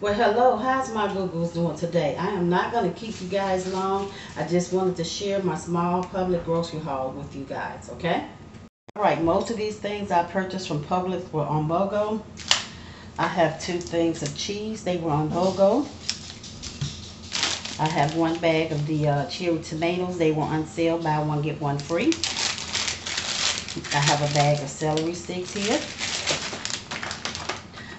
Well, hello. How's my Googles doing today? I am not going to keep you guys long. I just wanted to share my small Publix grocery haul with you guys, okay? All right, most of these things I purchased from Publix were on BOGO. I have two things of cheese. They were on BOGO. I have one bag of the uh, cherry tomatoes. They were on sale. Buy one, get one free. I have a bag of celery sticks here.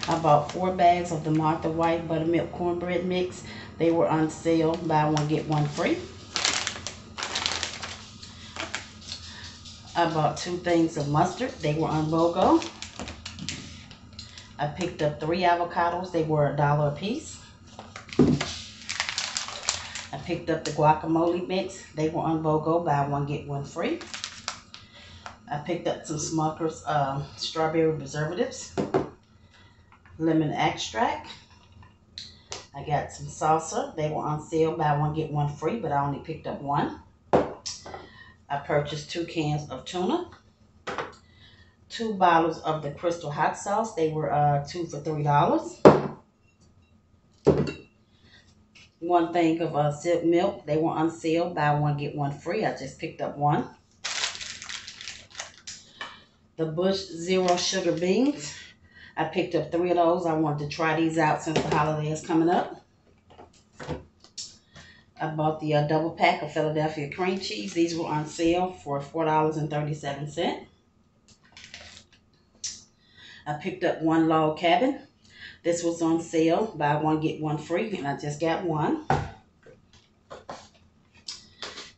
I bought four bags of the Martha White Buttermilk Cornbread Mix. They were on sale. Buy one, get one free. I bought two things of mustard. They were on BOGO. I picked up three avocados. They were a dollar a piece. I picked up the guacamole mix. They were on BOGO. Buy one, get one free. I picked up some Smucker's um, strawberry preservatives lemon extract. I got some salsa. They were on sale, buy one, get one free, but I only picked up one. I purchased two cans of tuna. Two bottles of the Crystal Hot Sauce. They were uh, two for $3. One thing of uh, silk milk. They were on sale, buy one, get one free. I just picked up one. The Bush Zero Sugar Beans. I picked up three of those. I wanted to try these out since the holiday is coming up. I bought the uh, double pack of Philadelphia cream cheese. These were on sale for $4.37. I picked up one log cabin. This was on sale. Buy one, get one free. And I just got one.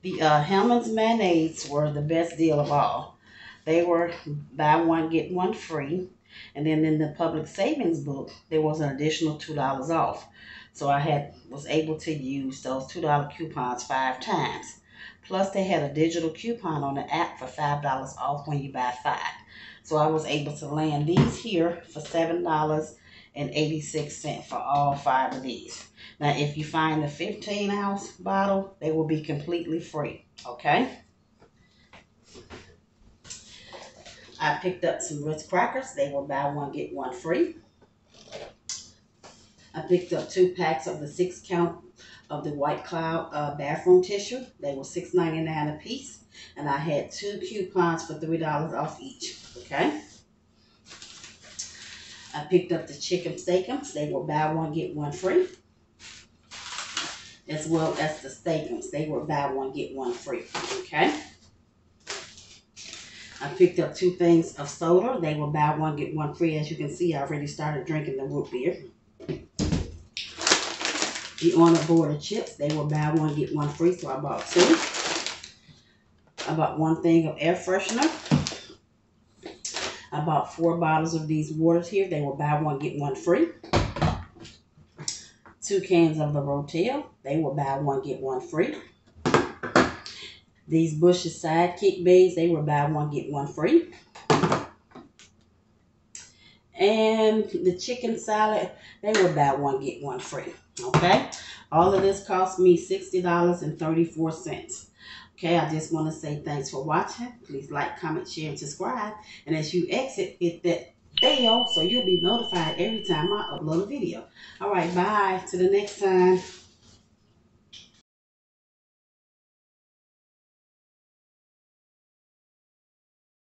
The uh, Hellmann's mayonnaise were the best deal of all. They were buy one, get one free. And then in the Publix savings book, there was an additional $2 off. So I had was able to use those $2 coupons five times. Plus they had a digital coupon on the app for $5 off when you buy five. So I was able to land these here for $7.86 for all five of these. Now if you find the 15 ounce bottle, they will be completely free. Okay? I picked up some Ritz crackers. They were buy one, get one free. I picked up two packs of the six count of the White Cloud uh, bathroom tissue. They were $6.99 a piece. And I had two coupons for $3 off each. Okay. I picked up the chicken steakums. They were buy one, get one free. As well as the steakums. They were buy one, get one free. Okay. I picked up two things of soda. They will buy one, get one free. As you can see, I already started drinking the root beer. The On The Border chips. They will buy one, get one free. So I bought two. I bought one thing of air freshener. I bought four bottles of these waters here. They will buy one, get one free. Two cans of the Rotel. They will buy one, get one free. These Bush's Sidekick bags, they were buy one, get one free. And the chicken salad, they were buy one, get one free. Okay? All of this cost me $60.34. Okay, I just want to say thanks for watching. Please like, comment, share, and subscribe. And as you exit, hit that bell so you'll be notified every time I upload a video. All right, bye. To the next time.